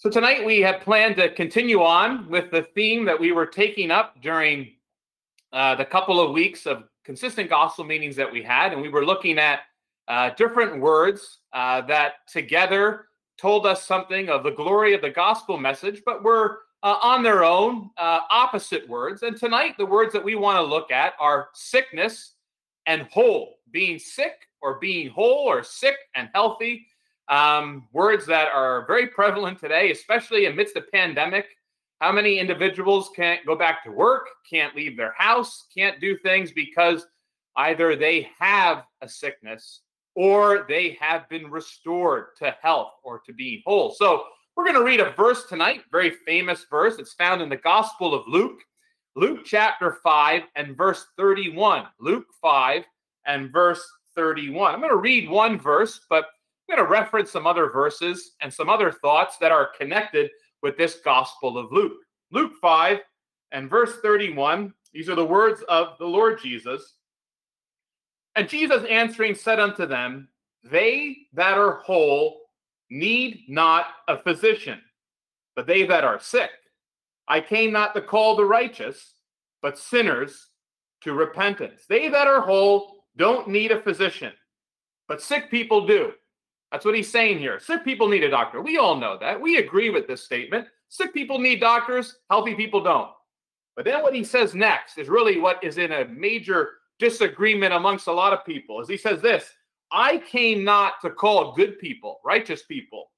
So tonight we have planned to continue on with the theme that we were taking up during uh, the couple of weeks of consistent gospel meetings that we had, and we were looking at uh, different words uh, that together told us something of the glory of the gospel message, but were uh, on their own uh, opposite words. And tonight, the words that we want to look at are sickness and whole, being sick or being whole or sick and healthy. Um, words that are very prevalent today, especially amidst the pandemic. How many individuals can't go back to work, can't leave their house, can't do things because either they have a sickness or they have been restored to health or to being whole. So we're going to read a verse tonight, very famous verse. It's found in the Gospel of Luke, Luke chapter 5 and verse 31. Luke 5 and verse 31. I'm going to read one verse, but I'm going to reference some other verses and some other thoughts that are connected with this Gospel of Luke. Luke 5 and verse 31, these are the words of the Lord Jesus. And Jesus answering said unto them, They that are whole need not a physician, but they that are sick. I came not to call the righteous, but sinners to repentance. They that are whole don't need a physician, but sick people do. That's what he's saying here. Sick people need a doctor. We all know that. We agree with this statement. Sick people need doctors, healthy people don't. But then what he says next is really what is in a major disagreement amongst a lot of people. As he says this, I came not to call good people, righteous people,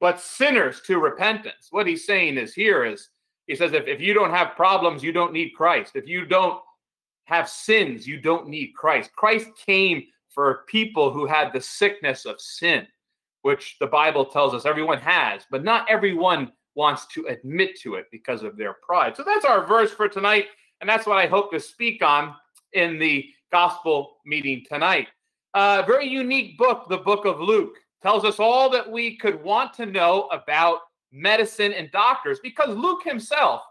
but sinners to repentance. What he's saying is here is he says if, if you don't have problems, you don't need Christ. If you don't have sins, you don't need Christ. Christ came for people who had the sickness of sin, which the Bible tells us everyone has, but not everyone wants to admit to it because of their pride. So that's our verse for tonight. And that's what I hope to speak on in the gospel meeting tonight. A uh, very unique book, the book of Luke, tells us all that we could want to know about medicine and doctors because Luke himself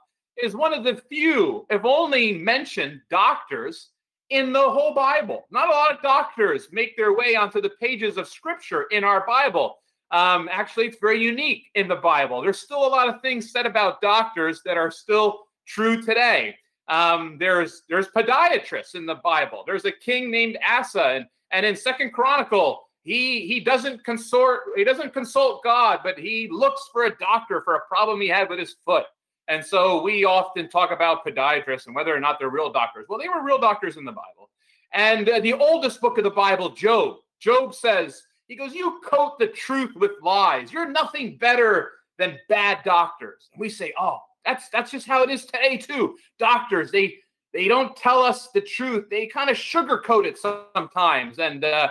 is one of the few, if only mentioned, doctors in the whole Bible. Not a lot of doctors make their way onto the pages of scripture in our Bible. Um, actually, it's very unique in the Bible. There's still a lot of things said about doctors that are still true today. Um, there's there's podiatrists in the Bible. There's a king named Asa, and and in Second Chronicle, he he doesn't consort he doesn't consult God, but he looks for a doctor for a problem he had with his foot. And so we often talk about podiatrists and whether or not they're real doctors. Well, they were real doctors in the Bible. And uh, the oldest book of the Bible, Job, Job says, he goes, You coat the truth with lies. You're nothing better than bad doctors. And we say, Oh, that's that's just how it is today, too. Doctors, they they don't tell us the truth. They kind of sugarcoat it sometimes. And uh,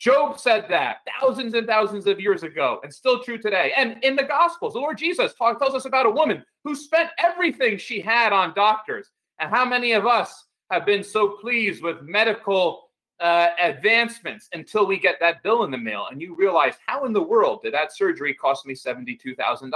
Job said that thousands and thousands of years ago, and still true today. And in the Gospels, the Lord Jesus talk, tells us about a woman who spent everything she had on doctors. And how many of us have been so pleased with medical uh, advancements until we get that bill in the mail and you realize, how in the world did that surgery cost me $72,000?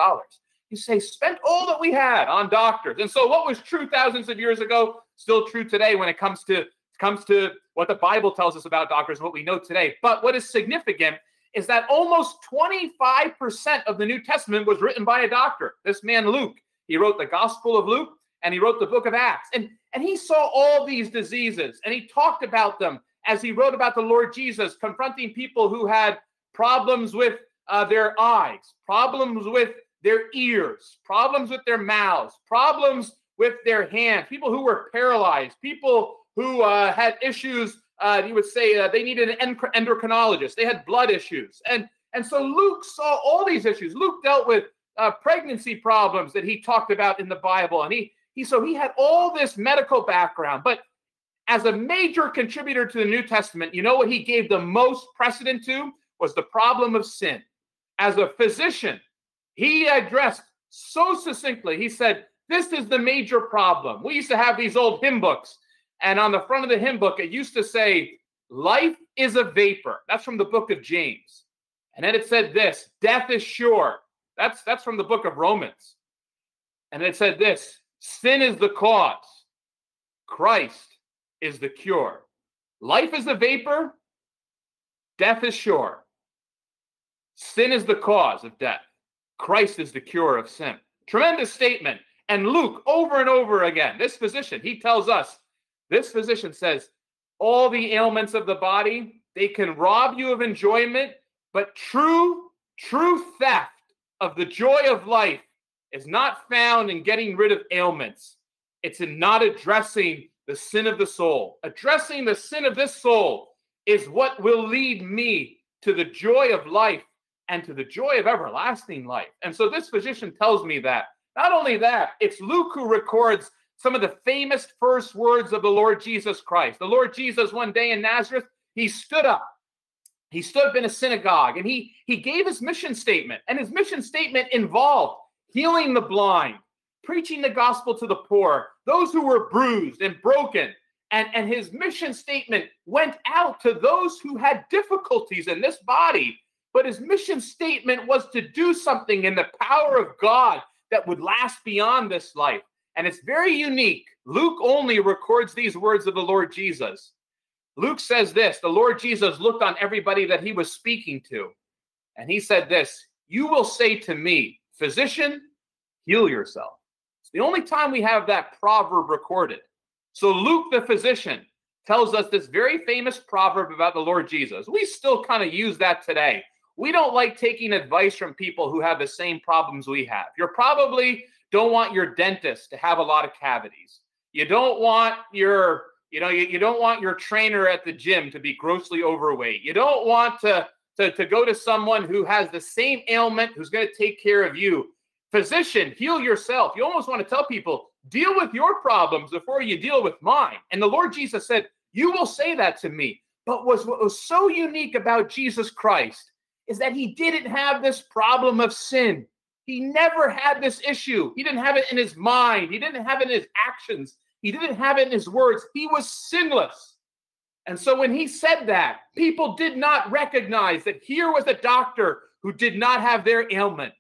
You say, spent all that we had on doctors. And so, what was true thousands of years ago, still true today when it comes to comes to what the Bible tells us about doctors and what we know today. But what is significant is that almost 25% of the New Testament was written by a doctor. This man, Luke, he wrote the Gospel of Luke and he wrote the book of Acts. And, and he saw all these diseases and he talked about them as he wrote about the Lord Jesus, confronting people who had problems with uh, their eyes, problems with their ears, problems with their mouths, problems with their hands, people who were paralyzed, people who uh, had issues. Uh, you would say uh, they needed an endocrinologist. They had blood issues, and and so Luke saw all these issues. Luke dealt with uh, pregnancy problems that he talked about in the Bible, and he he so he had all this medical background. But as a major contributor to the New Testament, you know what he gave the most precedent to was the problem of sin. As a physician, he addressed so succinctly. He said, "This is the major problem." We used to have these old hymn books and on the front of the hymn book, it used to say, Life is a vapor. That's from the book of James. And then it said this death is sure. That's that's from the book of Romans. And it said this sin is the cause, Christ is the cure. Life is a vapor, death is sure. Sin is the cause of death. Christ is the cure of sin. Tremendous statement. And Luke, over and over again, this physician, he tells us, this physician says, all the ailments of the body, they can rob you of enjoyment, but true, true theft of the joy of life is not found in getting rid of ailments. It's in not addressing the sin of the soul. Addressing the sin of this soul is what will lead me to the joy of life and to the joy of everlasting life. And so this physician tells me that. Not only that, it's Luke who records some of the famous first words of the Lord Jesus Christ. The Lord Jesus, one day in Nazareth, he stood up. He stood up in a synagogue and he, he gave his mission statement. And his mission statement involved healing the blind, preaching the gospel to the poor, those who were bruised and broken. And, and his mission statement went out to those who had difficulties in this body. But his mission statement was to do something in the power of God that would last beyond this life. And it's very unique. Luke only records these words of the Lord Jesus. Luke says this the Lord Jesus looked on everybody that he was speaking to, and he said this You will say to me, Physician, heal yourself. It's the only time we have that proverb recorded. So Luke, the physician, tells us this very famous proverb about the Lord Jesus. We still kind of use that today. We don't like taking advice from people who have the same problems we have. You're probably don't want your dentist to have a lot of cavities. You don't want your, you know, you, you don't want your trainer at the gym to be grossly overweight. You don't want to, to, to go to someone who has the same ailment who's going to take care of you. Physician, heal yourself. You almost want to tell people, deal with your problems before you deal with mine. And the Lord Jesus said, You will say that to me. But was what was so unique about Jesus Christ is that he didn't have this problem of sin. He never had this issue. He didn't have it in his mind. He didn't have it in his actions. He didn't have it in his words. He was sinless. And so when he said that, people did not recognize that here was a doctor who did not have their ailment,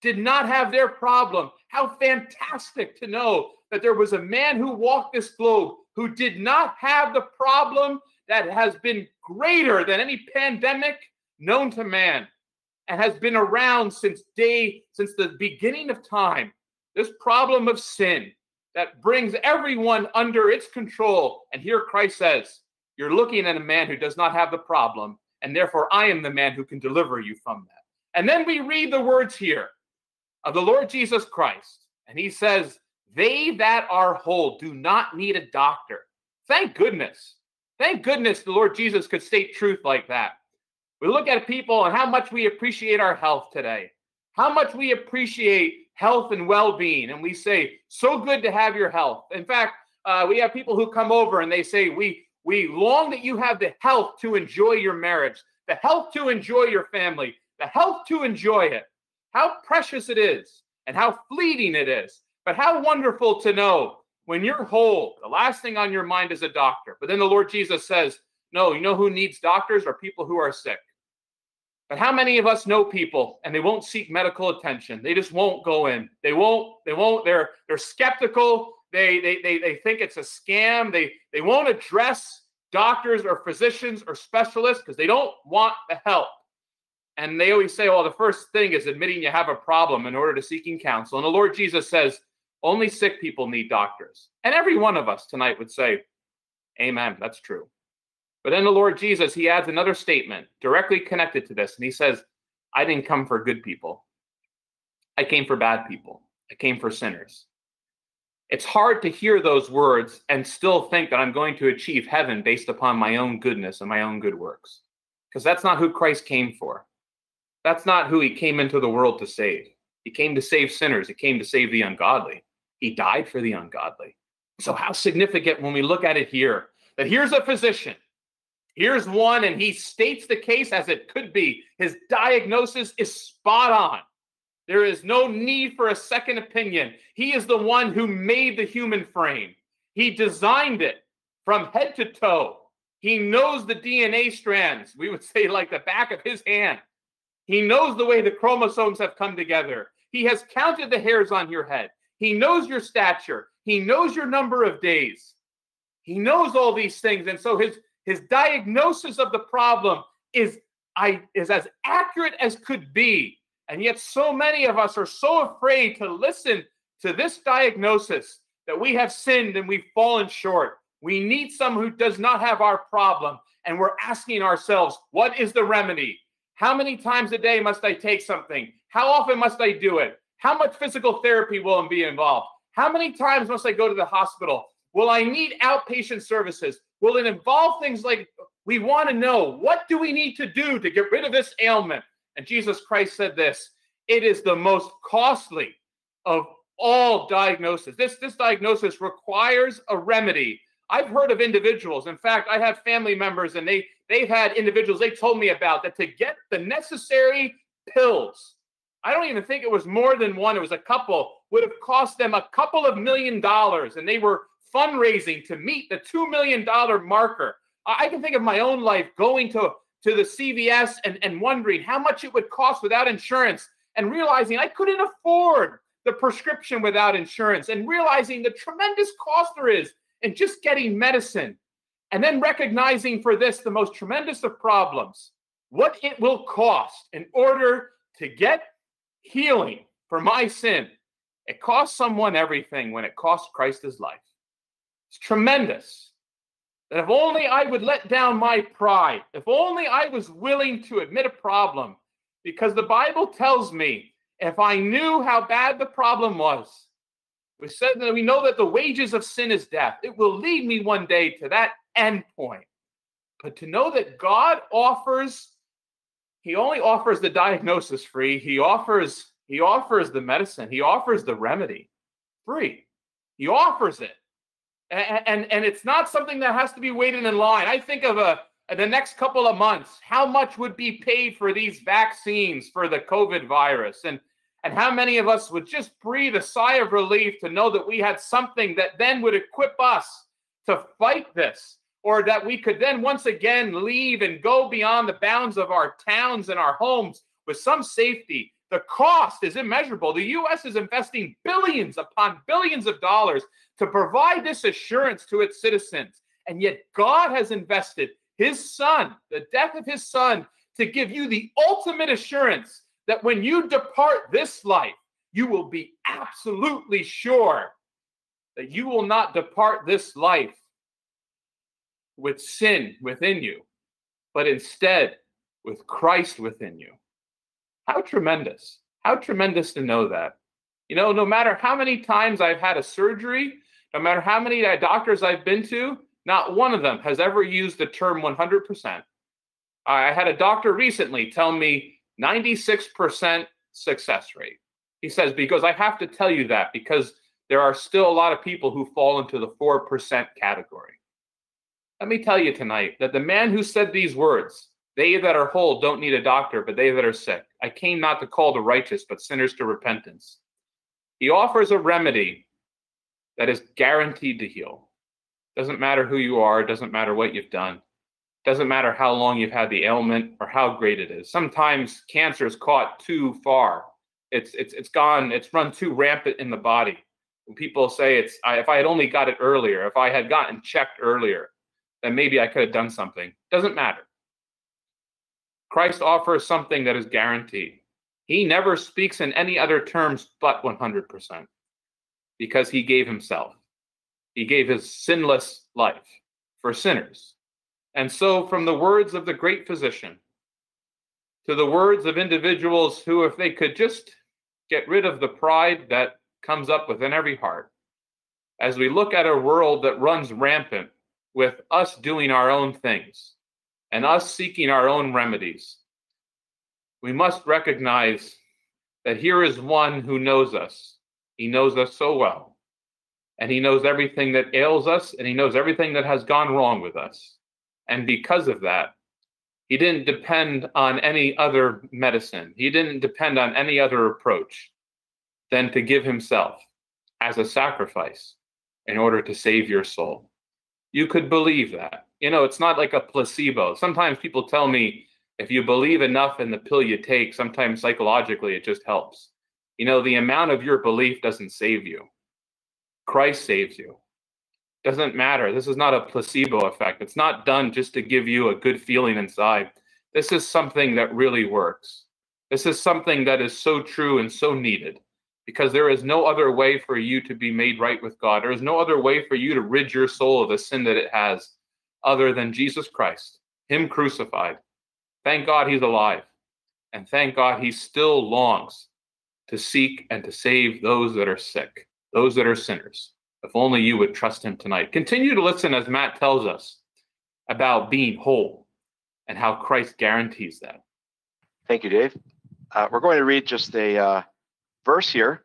did not have their problem. How fantastic to know that there was a man who walked this globe who did not have the problem that has been greater than any pandemic known to man and has been around since day since the beginning of time. This problem of sin that brings everyone under its control. And here christ says you're looking at a man who does not have the problem and therefore i am the man who can deliver you from that. And then we read the words here of the lord jesus christ and he says they that are whole do not need a doctor. Thank goodness. Thank goodness the lord jesus could state truth like that we look at people and how much we appreciate our health today, how much we appreciate health and well being. And we say, so good to have your health. In fact, uh, we have people who come over and they say, we, we long that you have the health to enjoy your marriage, the health to enjoy your family, the health to enjoy it. How precious it is and how fleeting it is. But how wonderful to know when you're whole, the last thing on your mind is a doctor. But then the Lord Jesus says, No, you know who needs doctors are people who are sick. But how many of us know people and they won't seek medical attention? They just won't go in. They won't, they won't, they're they're skeptical. They they they, they think it's a scam. They they won't address doctors or physicians or specialists because they don't want the help. And they always say, well, the first thing is admitting you have a problem in order to seeking counsel. And the Lord Jesus says, only sick people need doctors. And every one of us tonight would say, Amen. That's true. But then the Lord Jesus, he adds another statement directly connected to this. And he says, I didn't come for good people. I came for bad people. I came for sinners. It's hard to hear those words and still think that I'm going to achieve heaven based upon my own goodness and my own good works. Because that's not who Christ came for. That's not who he came into the world to save. He came to save sinners, he came to save the ungodly. He died for the ungodly. So, how significant when we look at it here that here's a physician Here's one, and he states the case as it could be. His diagnosis is spot on. There is no need for a second opinion. He is the one who made the human frame, he designed it from head to toe. He knows the DNA strands, we would say, like the back of his hand. He knows the way the chromosomes have come together. He has counted the hairs on your head. He knows your stature. He knows your number of days. He knows all these things. And so his his diagnosis of the problem is I is as accurate as could be. And yet, so many of us are so afraid to listen to this diagnosis that we have sinned and we've fallen short. We need someone who does not have our problem. And we're asking ourselves, what is the remedy? How many times a day must I take something? How often must I do it? How much physical therapy will be involved? How many times must I go to the hospital? Will I need outpatient services? Will it involve things like we want to know what do we need to do to get rid of this ailment? And Jesus Christ said this it is the most costly of all diagnosis. This, this diagnosis requires a remedy. I've heard of individuals. In fact, I have family members and they they've had individuals they told me about that to get the necessary pills. I don't even think it was more than one, it was a couple, would have cost them a couple of million dollars and they were fundraising to meet the 2 million dollar marker. I can think of my own life going to to the CVS and, and wondering how much it would cost without insurance and realizing I couldn't afford the prescription without insurance and realizing the tremendous cost there is in just getting medicine. And then recognizing for this the most tremendous of problems what it will cost in order to get healing for my sin. It costs someone everything when it costs Christ his life. It's tremendous. That if only I would let down my pride, if only I was willing to admit a problem, because the Bible tells me if I knew how bad the problem was, we said that we know that the wages of sin is death. It will lead me one day to that end point. But to know that God offers, He only offers the diagnosis free. He offers, He offers the medicine, He offers the remedy free. He offers it. And, and, it's not something that has to be waited in line. I think of a the next couple of months, how much would be paid for these vaccines for the COVID virus? And and how many of us would just breathe a sigh of relief to know that we had something that then would equip us to fight this, or that we could then once again leave and go beyond the bounds of our towns and our homes with some safety? The cost is immeasurable. The US is investing billions upon billions of dollars to provide this assurance to its citizens. And yet, God has invested his son, the death of his son, to give you the ultimate assurance that when you depart this life, you will be absolutely sure that you will not depart this life with sin within you, but instead with Christ within you. How tremendous. How tremendous to know that. You know, no matter how many times I've had a surgery, no matter how many uh, doctors I've been to, not one of them has ever used the term 100%. I had a doctor recently tell me 96% success rate. He says, because I have to tell you that because there are still a lot of people who fall into the 4% category. Let me tell you tonight that the man who said these words, they that are whole don't need a doctor, but they that are sick. I came not to call the righteous, but sinners to repentance. He offers a remedy that is guaranteed to heal. Doesn't matter who you are, doesn't matter what you've done. Doesn't matter how long you've had the ailment or how great it is. Sometimes cancer is caught too far. It's it's it's gone. It's run too rampant in the body. When people say it's I, if I had only got it earlier, if I had gotten checked earlier, then maybe I could have done something. Doesn't matter. Christ offers something that is guaranteed. He never speaks in any other terms but 100% because he gave himself. He gave his sinless life for sinners. And so, from the words of the great physician to the words of individuals who, if they could just get rid of the pride that comes up within every heart, as we look at a world that runs rampant with us doing our own things and us seeking our own remedies, we must recognize that here is one who knows us. He knows us so well. And he knows everything that ails us, and he knows everything that has gone wrong with us. And because of that, he didn't depend on any other medicine. He didn't depend on any other approach than to give himself as a sacrifice in order to save your soul. You could believe that. You know, it's not like a placebo. Sometimes people tell me if you believe enough in the pill you take, sometimes psychologically it just helps. You know, the amount of your belief doesn't save you. Christ saves you. Doesn't matter. This is not a placebo effect. It's not done just to give you a good feeling inside. This is something that really works. This is something that is so true and so needed because there is no other way for you to be made right with God. There is no other way for you to rid your soul of the sin that it has other than Jesus Christ, Him crucified. Thank God He's alive. And thank God He still longs to seek and to save those that are sick, those that are sinners. If only you would trust Him tonight. Continue to listen as Matt tells us about being whole and how Christ guarantees that. Thank you, Dave. Uh, we're going to read just a uh, verse here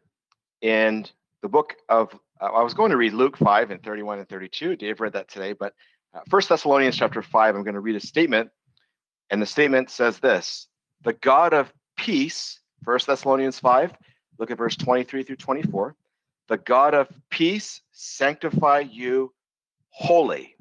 in the book of, uh, I was going to read Luke 5 and 31 and 32. Dave read that today, but Uh, First Thessalonians chapter 5, I'm going to read a statement. And the statement says this The God of peace, First Thessalonians 5, look at verse 23 through 24. The God of peace sanctify you wholly.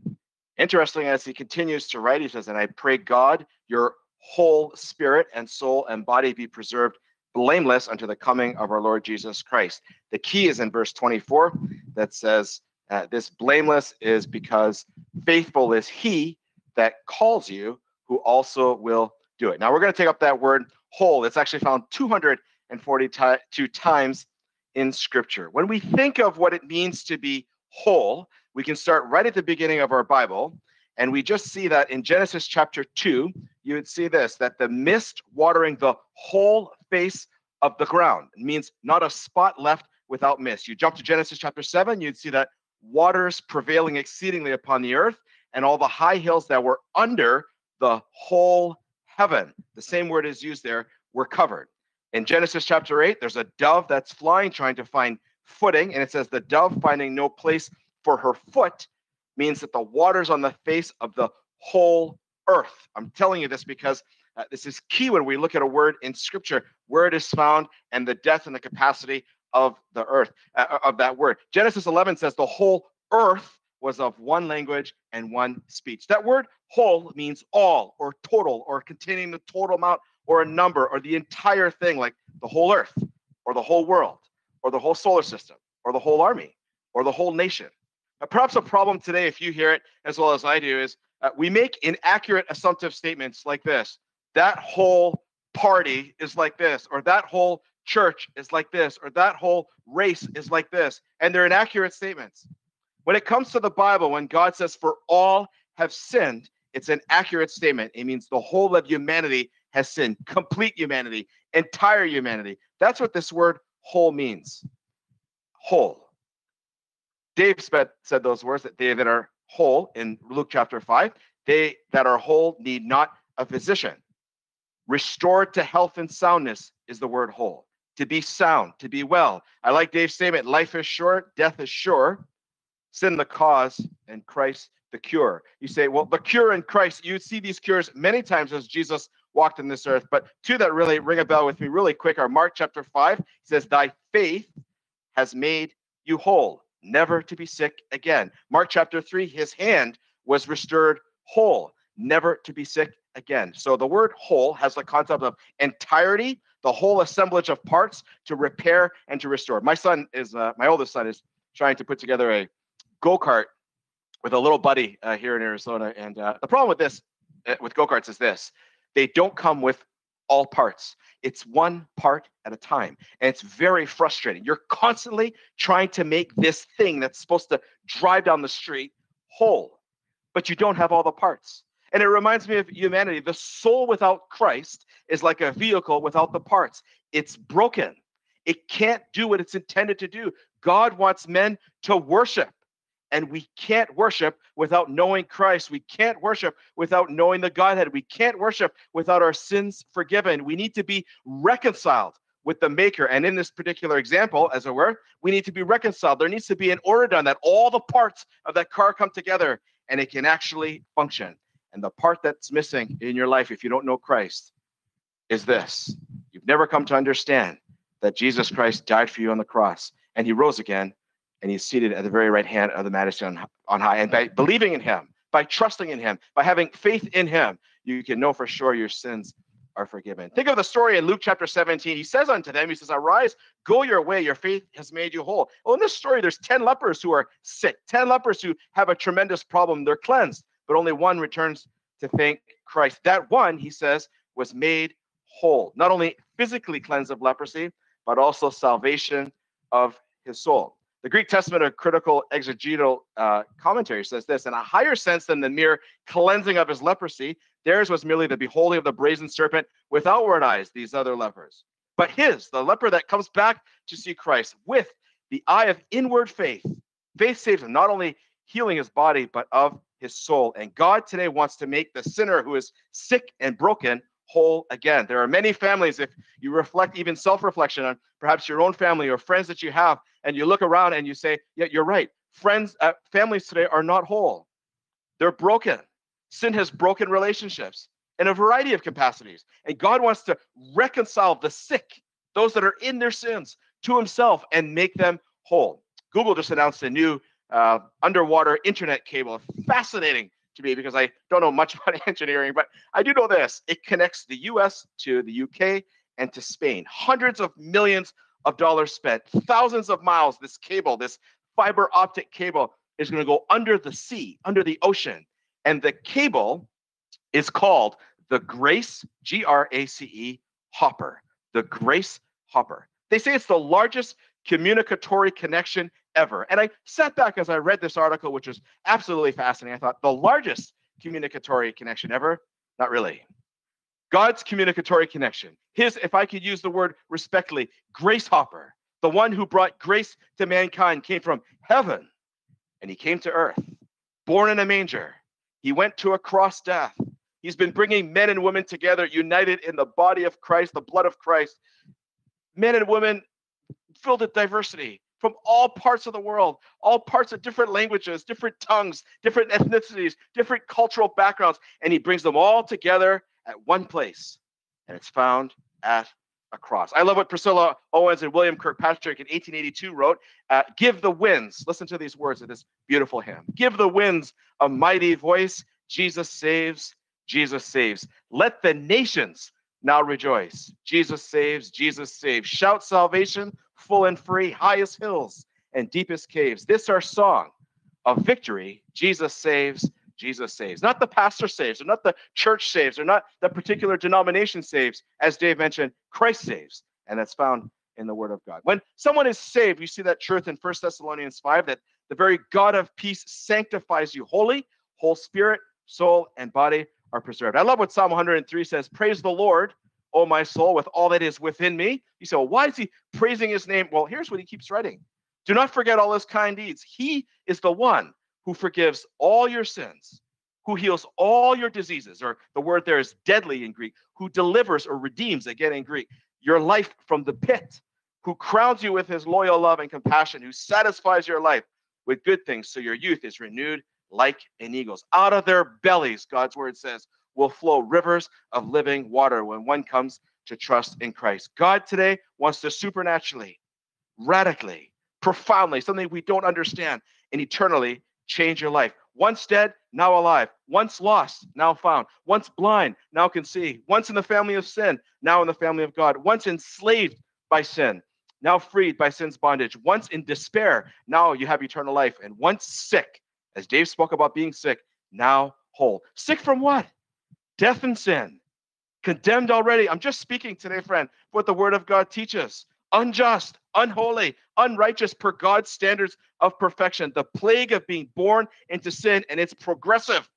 Interesting, as he continues to write, he says, And I pray God, your whole spirit and soul and body be preserved blameless unto the coming of our Lord Jesus Christ. The key is in verse 24 that says, uh, This blameless is because faithful is he that calls you, who also will do it. Now we're going to take up that word whole. It's actually found 242 times in scripture. When we think of what it means to be whole, we can start right at the beginning of our Bible. And we just see that in Genesis chapter 2, you would see this that the mist watering the whole face of the ground it means not a spot left without mist. You jump to Genesis chapter 7, you'd see that waters prevailing exceedingly upon the earth and all the high hills that were under the whole heaven. The same word is used there, were covered. In Genesis chapter 8, there's a dove that's flying, trying to find footing, and it says, The dove finding no place for her foot means that the waters on the face of the whole earth. I'm telling you this because uh, this is key when we look at a word in scripture, where it is found and the depth and the capacity of the earth, uh, uh of that word. Genesis 11 says the whole earth was of one language and one speech. That word whole means all or total or containing the total amount or a number or the entire thing, like the whole earth or the whole world or the whole solar system or the whole army or the whole nation. Now, perhaps a problem today, if you hear it as well as I do, is uh, we make inaccurate assumptive statements like this that whole party is like this, or that whole church is like this, or that whole race is like this. And they're inaccurate statements. When it comes to the Bible, when God says, for all have sinned, it's an accurate statement. It means the whole of humanity has sinned, complete humanity, entire humanity. That's what this word whole means. Whole. Dave said those words that they that are whole in Luke chapter 5, they that are whole need not a physician. Restored to health and soundness is the word whole. To be sound, to be well. I like Dave's statement life is short, death is sure, sin the cause, and Christ the cure. You say, well, the cure in Christ, you see these cures many times as Jesus walked in this earth. But two that really ring a bell with me really quick are Mark chapter 5. He says, Thy faith has made you whole, never to be sick again. Mark chapter 3, his hand was restored whole, never to be sick again. So the word whole has the concept of entirety, the whole assemblage of parts to repair and to restore. My son is, uh, my oldest son is trying to put together a go kart with a little buddy uh, here in Arizona. And uh, the problem with this, uh, with go karts, is this they don't come with all parts. It's one part at a time. And it's very frustrating. You're constantly trying to make this thing that's supposed to drive down the street whole, but you don't have all the parts. And it reminds me of humanity. The soul without Christ is like a vehicle without the parts, it's broken. It can't do what it's intended to do. God wants men to worship. And we can't worship without knowing Christ. We can't worship without knowing the Godhead. We can't worship without our sins forgiven. We need to be reconciled with the Maker. And in this particular example, as it were, we need to be reconciled. There needs to be an order done that all the parts of that car come together and it can actually function. And the part that's missing in your life, if you don't know Christ, is this you've never come to understand that Jesus Christ died for you on the cross and he rose again and he's seated at the very right hand of the majesty on, on high. And by believing in him, by trusting in him, by having faith in him, you can know for sure your sins are forgiven. Think of the story in Luke chapter 17. He says unto them, He says, Arise, go your way, your faith has made you whole. Well, in this story, there's 10 lepers who are sick, 10 lepers who have a tremendous problem. They're cleansed but only one returns to thank Christ. That one, he says, was made whole, not only physically cleansed of leprosy, but also salvation of his soul. The Greek Testament of critical exegetical uh, commentary says this in a higher sense than the mere cleansing of his leprosy, theirs was merely the beholding of the brazen serpent with outward eyes, these other lepers. But his, the leper that comes back to see Christ with the eye of inward faith, faith saves him, not only healing his body, but of his soul. And God today wants to make the sinner who is sick and broken whole again. There are many families, if you reflect even self reflection on perhaps your own family or friends that you have, and you look around and you say, Yeah, you're right. Friends, uh, families today are not whole, they're broken. Sin has broken relationships in a variety of capacities. And God wants to reconcile the sick, those that are in their sins, to himself and make them whole. Google just announced a new uh, underwater internet cable. Fascinating to me because I don't know much about engineering, but I do know this. It connects the US to the UK and to Spain. Hundreds of millions of dollars spent, thousands of miles. This cable, this fiber optic cable, is going to go under the sea, under the ocean. And the cable is called the Grace, G R A C E, Hopper. The Grace Hopper. They say it's the largest communicatory connection ever. And I sat back as I read this article, which was absolutely fascinating. I thought, the largest communicatory connection ever? Not really. God's communicatory connection, his, if I could use the word respectfully, grace hopper, the one who brought grace to mankind, came from heaven and he came to earth, born in a manger. He went to a cross death. He's been bringing men and women together, united in the body of Christ, the blood of Christ. Men and women filled with diversity from all parts of the world, all parts of different languages, different tongues, different ethnicities, different cultural backgrounds, and he brings them all together at one place, and it's found at a cross. I love what Priscilla Owens and William Kirkpatrick in 1882 wrote uh, Give the winds, listen to these words of this beautiful hymn. Give the winds a mighty voice. Jesus saves, Jesus saves. Let the nations now rejoice. Jesus saves, Jesus saves. Shout salvation, full and free, highest hills and deepest caves. This our song of victory. Jesus saves, Jesus saves. Not the pastor saves, or not the church saves, or not the particular denomination saves. As Dave mentioned, Christ saves. And that's found in the word of God. When someone is saved, you see that truth in First Thessalonians 5 that the very God of peace sanctifies you wholly, whole spirit, soul, and body are preserved. I love what Psalm 103 says Praise the Lord, O my soul, with all that is within me. You say, well, why is he praising his name? Well, here's what he keeps writing Do not forget all his kind deeds. He is the one who forgives all your sins, who heals all your diseases, or the word there is deadly in Greek, who delivers or redeems, again in Greek, your life from the pit, who crowns you with his loyal love and compassion, who satisfies your life with good things so your youth is renewed like an eagle's. Out of their bellies, God's word says, will flow rivers of living water when one comes to trust in Christ. God today wants to supernaturally, radically, profoundly, something we don't understand, and eternally change your life. Once dead, now alive. Once lost, now found. Once blind, now can see. Once in the family of sin, now in the family of God. Once enslaved by sin, now freed by sin's bondage. Once in despair, now you have eternal life. And once sick, as Dave spoke about being sick, now whole. Sick from what? Death and sin. Condemned already. I'm just speaking today, friend, what the word of God teaches. Unjust, unholy, unrighteous per God's standards of perfection. The plague of being born into sin and its progressive,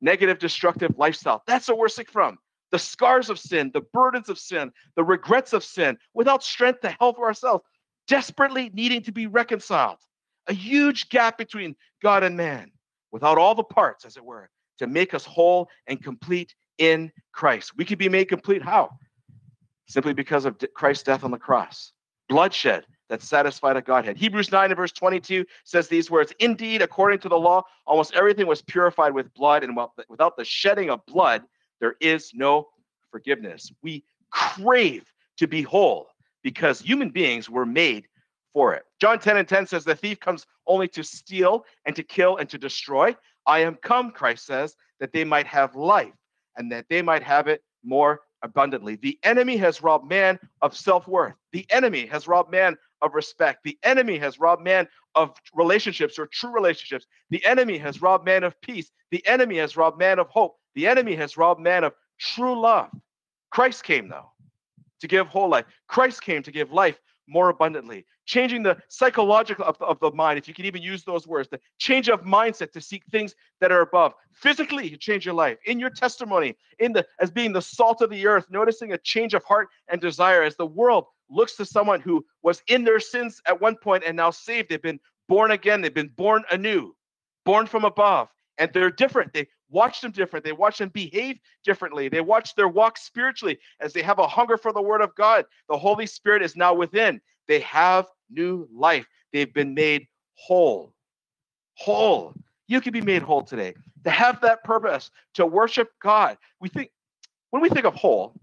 negative, destructive lifestyle. That's what we're sick from. The scars of sin, the burdens of sin, the regrets of sin, without strength to help ourselves, desperately needing to be reconciled a huge gap between God and man without all the parts, as it were, to make us whole and complete in Christ. We could be made complete how? Simply because of Christ's death on the cross. Bloodshed that satisfied a Godhead. Hebrews 9 and verse 22 says these words Indeed, according to the law, almost everything was purified with blood, and without the shedding of blood, there is no forgiveness. We crave to be whole because human beings were made for it. John 10 and 10 says, The thief comes only to steal and to kill and to destroy. I am come, Christ says, that they might have life and that they might have it more abundantly. The enemy has robbed man of self worth. The enemy has robbed man of respect. The enemy has robbed man of relationships or true relationships. The enemy has robbed man of peace. The enemy has robbed man of hope. The enemy has robbed man of true love. Christ came, though, to give whole life. Christ came to give life more abundantly. Changing the psychological of, of the mind, if you can even use those words, the change of mindset to seek things that are above. Physically, you change your life. In your testimony, in the as being the salt of the earth, noticing a change of heart and desire as the world looks to someone who was in their sins at one point and now saved. They've been born again, they've been born anew, born from above, and they're different. They watch them different. They watch them behave differently. They watch their walk spiritually as they have a hunger for the word of God. The Holy Spirit is now within. They have new life. They've been made whole. Whole. You can be made whole today. To have that purpose, to worship God. We think, when we think of whole,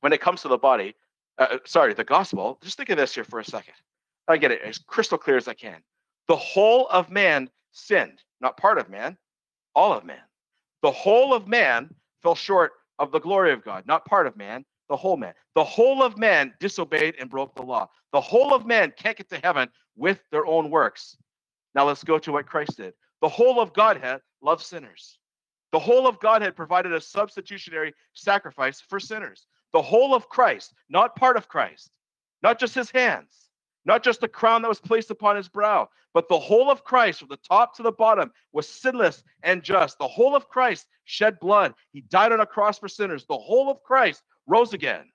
when it comes to the body, uh, uh sorry, the gospel, just think of this here for a second. I get it as crystal clear as I can. The whole of man sinned, not part of man, all of man. The whole of man fell short of the glory of God, not part of man, the whole man. The whole of man disobeyed and broke the law. The whole of man can't get to heaven with their own works. Now let's go to what Christ did. The whole of Godhead loves sinners. The whole of Godhead provided a substitutionary sacrifice for sinners. The whole of Christ, not part of Christ, not just his hands, not just the crown that was placed upon his brow, but the whole of Christ, from the top to the bottom, was sinless and just. The whole of Christ shed blood. He died on a cross for sinners. The whole of Christ rose again.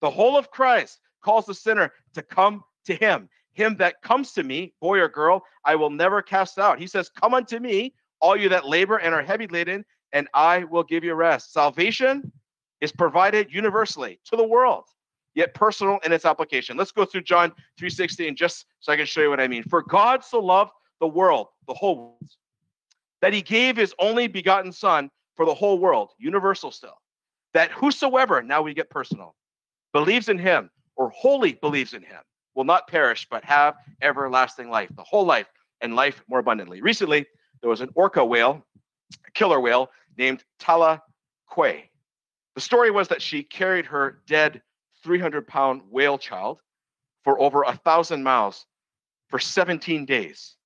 The whole of Christ calls the sinner to come to him. Him that comes to me, boy or girl, I will never cast out. He says, Come unto me, all you that labor and are heavy laden, and I will give you rest. Salvation is provided universally to the world yet personal in its application. Let's go through John 3:16 just so I can show you what I mean. For God so loved the world, the whole world, that he gave his only begotten son for the whole world, universal still, that whosoever, now we get personal, believes in him or wholly believes in him will not perish but have everlasting life, the whole life and life more abundantly. Recently, there was an orca whale, a killer whale named Tala Quay. The story was that she carried her dead 300 pound whale child for over a thousand miles for 17 days.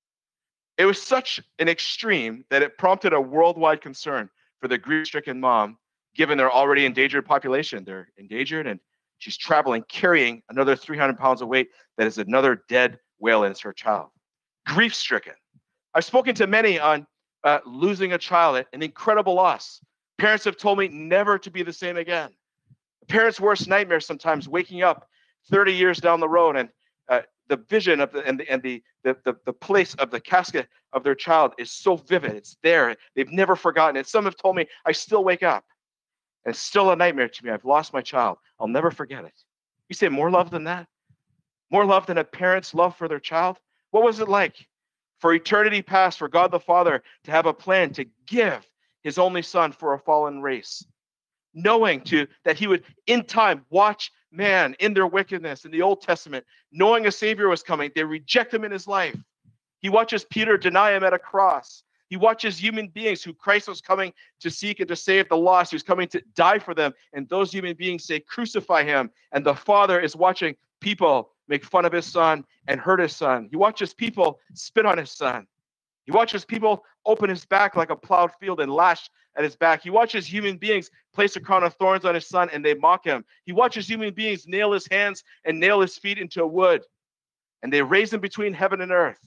It was such an extreme that it prompted a worldwide concern for the grief stricken mom, given their already endangered population. They're endangered, and she's traveling carrying another 300 pounds of weight that is another dead whale and it's her child. Grief stricken. I've spoken to many on uh, losing a child, an incredible loss. Parents have told me never to be the same again parents' worst nightmare sometimes waking up 30 years down the road and uh, the vision of the and the and the, the the the place of the casket of their child is so vivid. It's there. They've never forgotten it. Some have told me I still wake up, and it's still a nightmare to me. I've lost my child. I'll never forget it. You say more love than that? More love than a parent's love for their child? What was it like for eternity past for God the Father to have a plan to give his only son for a fallen race? knowing to that he would in time watch man in their wickedness in the Old Testament, knowing a Savior was coming. They reject him in his life. He watches Peter deny him at a cross. He watches human beings who Christ was coming to seek and to save the lost. Was coming to die for them. And those human beings say, Crucify him. And the Father is watching people make fun of his son and hurt his son. He watches people spit on his son. He watches people open his back like a plowed field and lash at his back. He watches human beings place a crown of thorns on his son and they mock him. He watches human beings nail his hands and nail his feet into a wood. And they raise him between heaven and earth.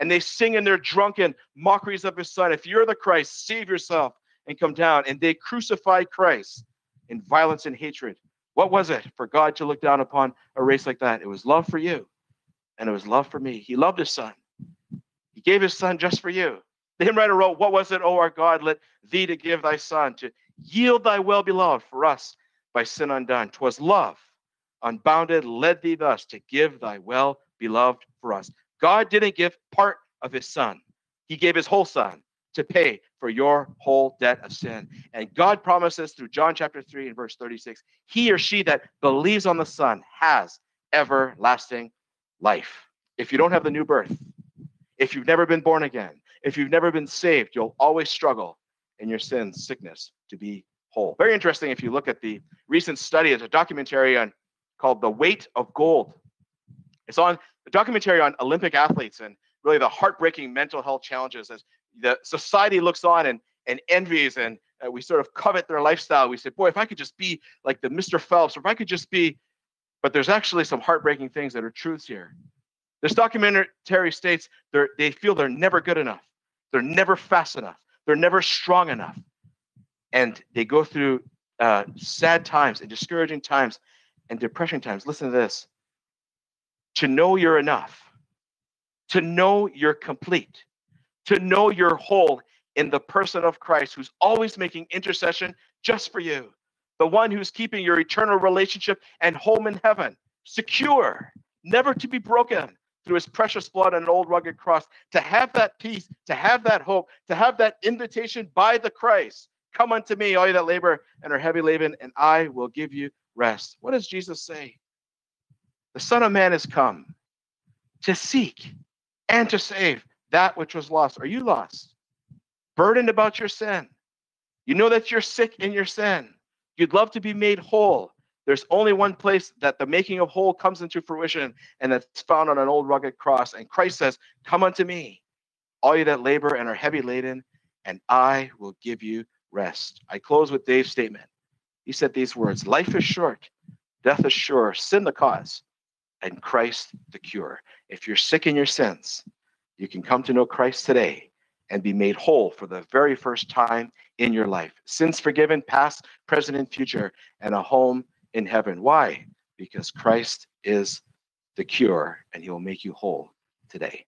And they sing in their drunken mockeries of his son. If you're the Christ, save yourself and come down. And they crucify Christ in violence and hatred. What was it for God to look down upon a race like that? It was love for you, and it was love for me. He loved his son. He gave his son just for you. The hymn writer wrote, What was it, O our God, let thee to give thy son, to yield thy well beloved for us by sin undone? 'Twas love, unbounded, led thee thus to give thy well beloved for us. God didn't give part of his son, he gave his whole son to pay for your whole debt of sin. And God promises through John chapter 3 and verse 36 he or she that believes on the Son has everlasting life. If you don't have the new birth, if you've never been born again, if you've never been saved, you'll always struggle in your sin, sickness to be whole. Very interesting if you look at the recent study, it's a documentary on called The Weight of Gold. It's on a documentary on Olympic athletes and really the heartbreaking mental health challenges as the society looks on and, and envies and uh, we sort of covet their lifestyle. We say, boy, if I could just be like the Mr. Phelps, or if I could just be, but there's actually some heartbreaking things that are truths here. This documentary states they they feel they're never good enough. They're never fast enough. They're never strong enough. And they go through uh, sad times and discouraging times and depression times. Listen to this. To know you're enough, to know you're complete, to know you're whole in the person of Christ who's always making intercession just for you, the one who's keeping your eternal relationship and home in heaven secure, never to be broken through his precious blood on an old rugged cross, to have that peace, to have that hope, to have that invitation by the Christ. Come unto me, all you that labor and are heavy laden, and I will give you rest. What does Jesus say? The Son of Man has come to seek and to save that which was lost. Are you lost? Burdened about your sin. You know that you're sick in your sin. You'd love to be made whole. There's only one place that the making of whole comes into fruition, and that's found on an old rugged cross. And Christ says, Come unto me, all you that labor and are heavy laden, and I will give you rest. I close with Dave's statement. He said these words Life is short, death is sure, sin the cause, and Christ the cure. If you're sick in your sins, you can come to know Christ today and be made whole for the very first time in your life. Sins forgiven, past, present, and future, and a home in heaven. Why? Because Christ is the cure and he will make you whole today.